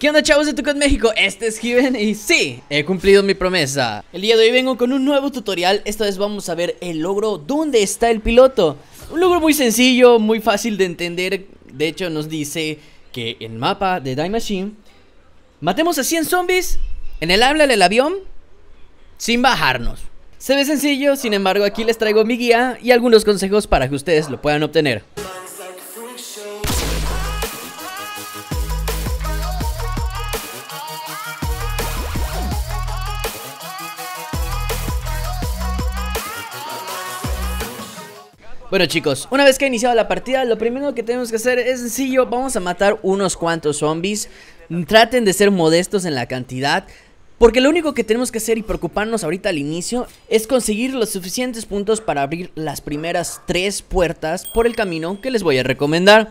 ¿Qué onda chavos de Tucot México? Este es Given y sí, he cumplido mi promesa. El día de hoy vengo con un nuevo tutorial. Esta vez vamos a ver el logro ¿Dónde está el piloto? Un logro muy sencillo, muy fácil de entender. De hecho nos dice que el mapa de Die Machine Matemos a 100 zombies en el habla del avión Sin bajarnos. Se ve sencillo, sin embargo aquí les traigo mi guía Y algunos consejos para que ustedes lo puedan obtener Bueno chicos, una vez que ha iniciado la partida, lo primero que tenemos que hacer es sencillo, vamos a matar unos cuantos zombies, traten de ser modestos en la cantidad, porque lo único que tenemos que hacer y preocuparnos ahorita al inicio es conseguir los suficientes puntos para abrir las primeras tres puertas por el camino que les voy a recomendar.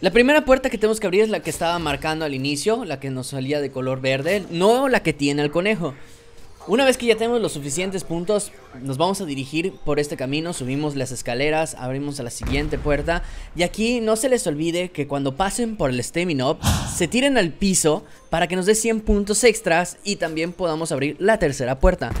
La primera puerta que tenemos que abrir es la que estaba marcando al inicio, la que nos salía de color verde, no la que tiene el conejo. Una vez que ya tenemos los suficientes puntos, nos vamos a dirigir por este camino, subimos las escaleras, abrimos a la siguiente puerta y aquí no se les olvide que cuando pasen por el Stamina se tiren al piso para que nos dé 100 puntos extras y también podamos abrir la tercera puerta.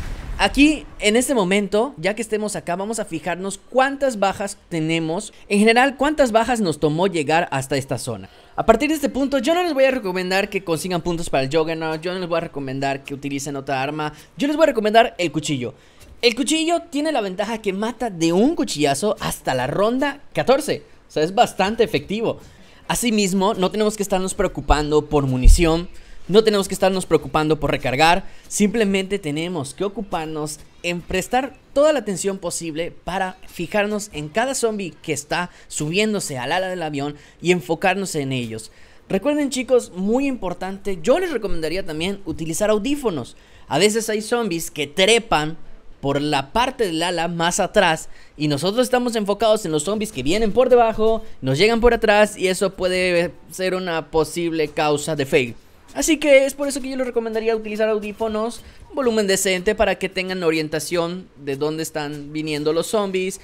Aquí, en este momento, ya que estemos acá, vamos a fijarnos cuántas bajas tenemos. En general, cuántas bajas nos tomó llegar hasta esta zona. A partir de este punto, yo no les voy a recomendar que consigan puntos para el Juggernaut. Yo no les voy a recomendar que utilicen otra arma. Yo les voy a recomendar el cuchillo. El cuchillo tiene la ventaja que mata de un cuchillazo hasta la ronda 14. O sea, es bastante efectivo. Asimismo, no tenemos que estarnos preocupando por munición no tenemos que estarnos preocupando por recargar, simplemente tenemos que ocuparnos en prestar toda la atención posible para fijarnos en cada zombie que está subiéndose al ala del avión y enfocarnos en ellos. Recuerden chicos, muy importante, yo les recomendaría también utilizar audífonos. A veces hay zombies que trepan por la parte del ala más atrás y nosotros estamos enfocados en los zombies que vienen por debajo, nos llegan por atrás y eso puede ser una posible causa de fail. Así que es por eso que yo les recomendaría utilizar audífonos, volumen decente para que tengan orientación de dónde están viniendo los zombies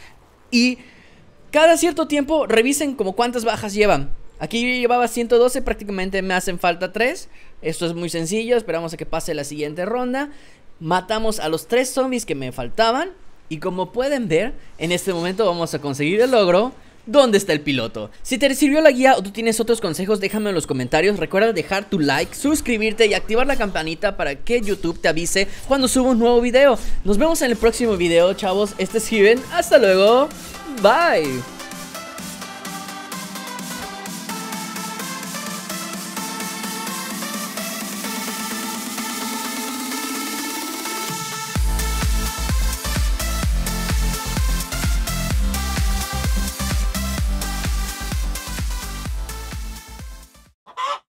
y cada cierto tiempo revisen como cuántas bajas llevan. Aquí yo llevaba 112, prácticamente me hacen falta 3. Esto es muy sencillo, esperamos a que pase la siguiente ronda. Matamos a los 3 zombies que me faltaban y como pueden ver, en este momento vamos a conseguir el logro ¿Dónde está el piloto? Si te sirvió la guía o tú tienes otros consejos, déjame en los comentarios. Recuerda dejar tu like, suscribirte y activar la campanita para que YouTube te avise cuando suba un nuevo video. Nos vemos en el próximo video, chavos. Este es Steven. Hasta luego. Bye.